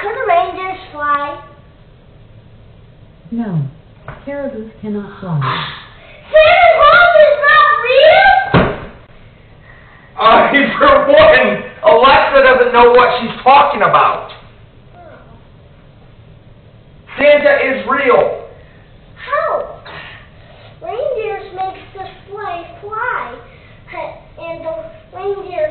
Could the reindeers fly? No, caribou cannot fly. Santa Claus is not real? Uh, I, for one, Alexa doesn't know what she's talking about. Santa is real. How? Reindeers makes the sleigh fly, and the reindeer